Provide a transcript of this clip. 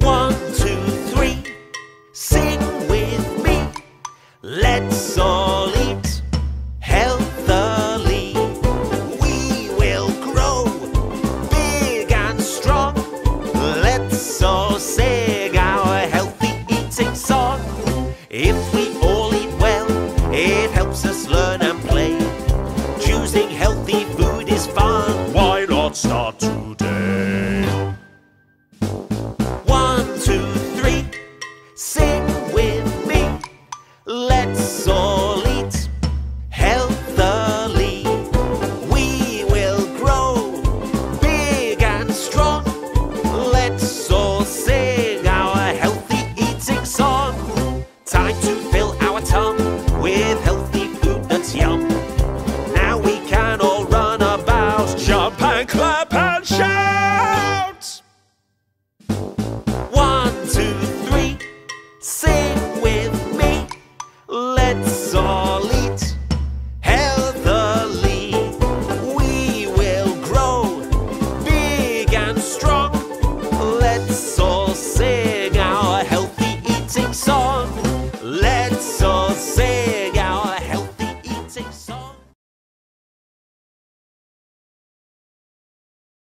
One, two, three, sing with me. Let's all eat healthily. We will grow big and strong. Let's all sing our healthy eating song. If we all eat well, it helps us learn and play. Choosing healthy food is fun. Why not start today? let's. Now we can all run about, jump and clap and shout. One, two, three, sing with me. Let's all eat.